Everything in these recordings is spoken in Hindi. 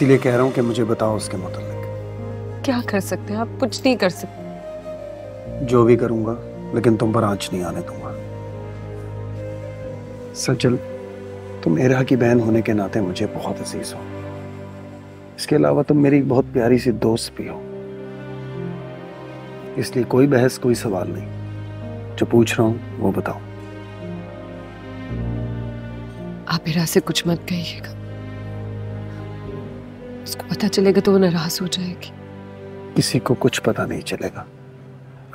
इसीलिए कह रहा हूँ कि मुझे बताओ उसके मतलब क्या कर सकते हैं? आप कुछ नहीं कर सकते। जो भी करूँगा लेकिन तुम पर आँच नहीं आने दूँगा। सचल तुम मेरा की बहन होने के नाते मुझे बहुत अज़ीज़ हो। इसके अलावा तुम मेरी बहुत प्यारी सी दोस्त भी हो। इसलिए कोई बहस कोई सवाल नहीं। जो पूछ रहा हूँ वो बताओ। आप मेरा से कुछ मत कहिएगा। उसको पता चलेगा तो वो नाराज़ हो जाएगी। किसी को कुछ पता नहीं चलेगा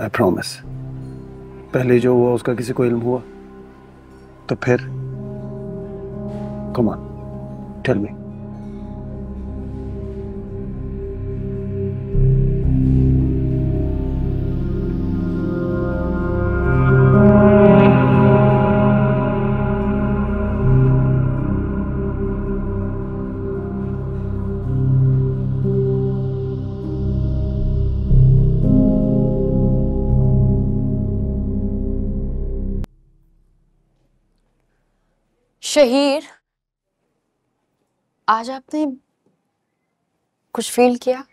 आई प्रॉमिस पहले जो हुआ, उसका किसी को इल्म हुआ। तो फिर कमान टेल मी शहीर आज आपने कुछ फील किया?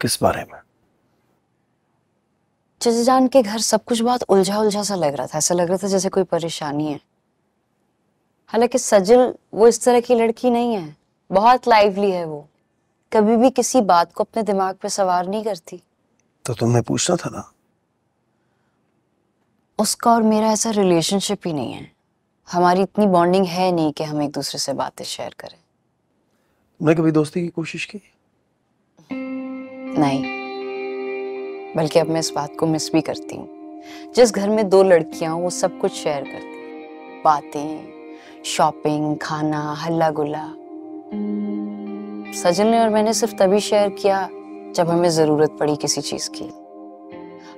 किस बारे में? जान के घर सब कुछ बहुत उलझा उलझा सा लग रहा था ऐसा लग रहा था जैसे कोई परेशानी है। हालाँकि सजल वो इस तरह की लड़की नहीं है बहुत लाइवली है वो। कभी भी किसी बात को अपने दिमाग पे सवार नहीं करती। तो तुमने पूछना था ना? उसका और मेरा ऐसा रिलेशनशिप ही नहीं है। हमारी इतनी बॉन्डिंग है नहीं कि हम एक दूसरे से बातें शेयर करें। तुमने कभी दोस्ती की कोशिश की? नहीं। बल्कि अब मैं इस बात को मिस भी करती हूँ। जिस घर में दो लड़कियाँ वो सब कुछ शेयर करती बातें शॉपिंग खाना हल्ला गुल्ला सजल ने और मैंने सिर्फ़ तभी शेयर किया जब हमें ज़रूरत पड़ी किसी चीज़ की।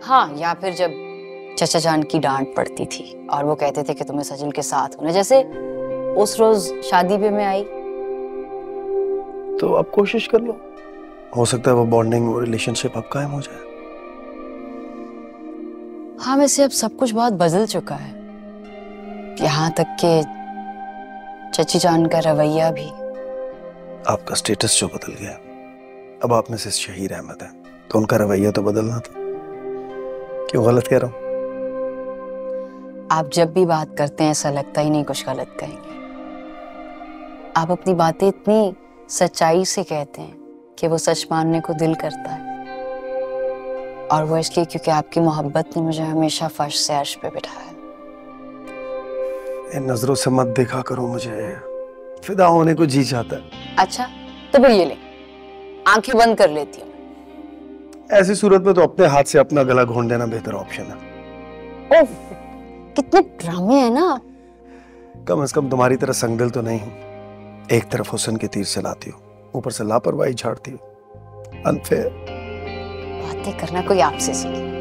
हाँ या फिर जब चचा जान की डांट पड़ती थी और वो कहते थे कि तुम्हें सजल के साथ होना जैसे उस रोज शादी पे मैं आई। तो अब कोशिश कर लो। हो सकता है वो बॉन्डिंग वो रिलेशनशिप अब कायम हो जाए। हाँ वैसे अब सब कुछ बहुत बदल चुका है। यहाँ तक के चची जान का रवैया भी। आपका स्टेटस जो बदल गया अब आप मिसेस शहीर अहमद है। तो उनका रवैया तो बदलना था। क्यों गलत कह रहा हूँ? आप जब भी बात करते हैं ऐसा लगता ही नहीं कुछ गलत कहेंगे। आप अपनी बातें इतनी सच्चाई से कहते हैं कि वो सच मानने को दिल करता है। और वो इसलिए क्योंकि आपकी मोहब्बत ने मुझे हमेशा फर्श से अर्श पे बिठाया इन नज़रों से मत देखा करो मुझे। फिदा होने को जी चाहता है। अच्छा तो फिर ये ले। आँखें बंद कर लेती हूँ। ऐसी सूरत में तो अपने हाथ से अपना गला घोंट देना बेहतर ऑप्शन है। ओह! कितने ड्रामे हैं ना। कम से कम तुम्हारी तरह संगदिल तो नहीं। हूँ एक तरफ़ हुसन के तीर से लाती हो ऊपर से लापरवाही झाड़ती हो। अनफेयर बातें करना कोई आपसे सीखे।